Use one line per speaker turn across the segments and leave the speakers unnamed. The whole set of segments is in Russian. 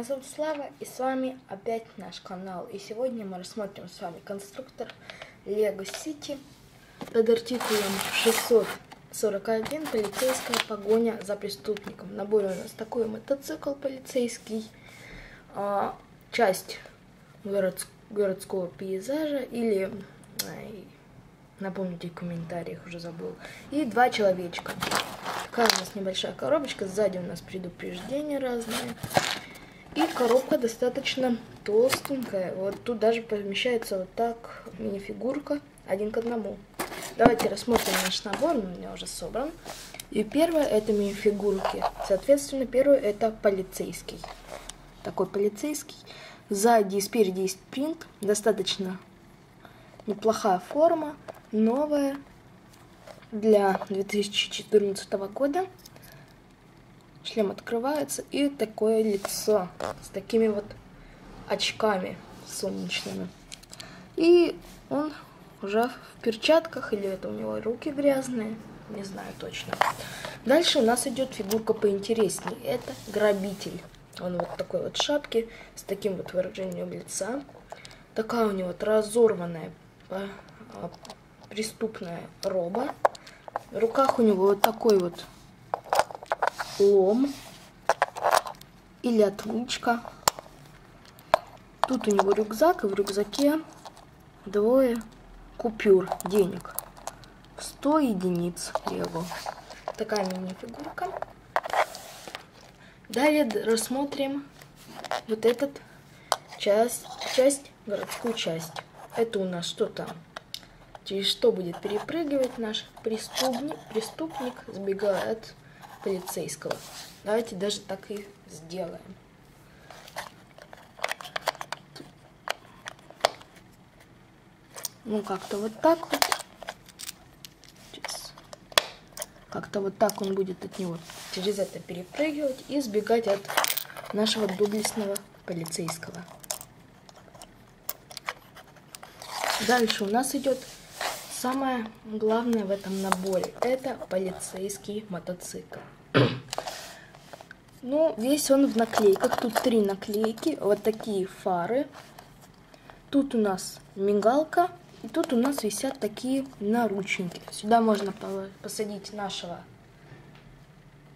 Меня зовут Слава, и с вами опять наш канал. И сегодня мы рассмотрим с вами конструктор Lego City под артикулом 641 «Полицейская погоня за преступником». В наборе у нас такой мотоцикл полицейский, а, часть город, городского пейзажа или... Напомните в комментариях, уже забыл. И два человечка. Такая у нас небольшая коробочка, сзади у нас предупреждения разные. И коробка достаточно толстенькая. Вот тут даже помещается вот так мини-фигурка один к одному. Давайте рассмотрим наш набор, он у меня уже собран. И первое это мини-фигурки. Соответственно, первый это полицейский. Такой полицейский. Сзади и спереди есть принт. Достаточно неплохая форма, новая для 2014 года. Шлем открывается и такое лицо с такими вот очками солнечными. И он уже в перчатках, или это у него руки грязные, не знаю точно. Дальше у нас идет фигурка поинтереснее. Это грабитель. Он вот такой вот шапки с таким вот выражением лица. Такая у него разорванная а, преступная роба. В руках у него вот такой вот лом или отлучка. Тут у него рюкзак, и в рюкзаке двое купюр денег. 100 единиц лего. Такая мини-фигурка. Далее рассмотрим вот этот часть, часть, городскую часть. Это у нас что там? через что будет перепрыгивать наш преступник, преступник сбегая от полицейского. Давайте даже так и сделаем. Ну, как-то вот так вот. Как-то вот так он будет от него через это перепрыгивать и сбегать от нашего доблестного полицейского. Дальше у нас идет Самое главное в этом наборе это полицейский мотоцикл. Ну, весь он в наклейках. Тут три наклейки, вот такие фары. Тут у нас мигалка, и тут у нас висят такие наручники. Сюда можно посадить нашего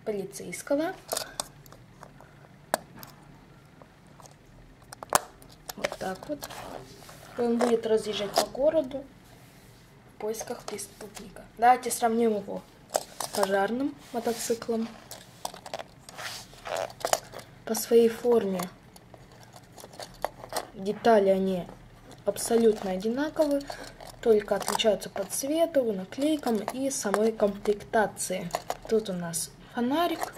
полицейского. Вот так вот. Он будет разъезжать по городу поисках преступника. Давайте сравним его с пожарным мотоциклом. По своей форме детали они абсолютно одинаковые, только отличаются по цвету, наклейкам и самой комплектации. Тут у нас фонарик,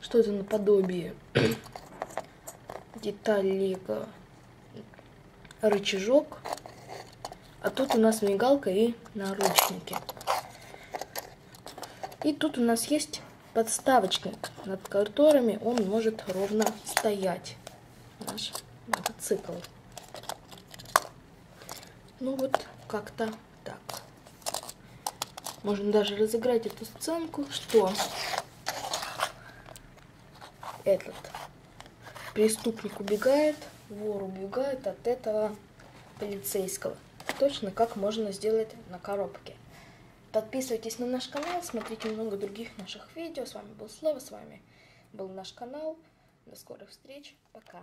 что-то наподобие деталей рычажок а тут у нас мигалка и наручники. И тут у нас есть подставочки, над которыми он может ровно стоять. Наш мотоцикл. Ну вот как-то так. Можно даже разыграть эту сценку, что этот преступник убегает, вор убегает от этого полицейского точно, как можно сделать на коробке. Подписывайтесь на наш канал, смотрите много других наших видео. С вами был Слава, с вами был наш канал. До скорых встреч, пока.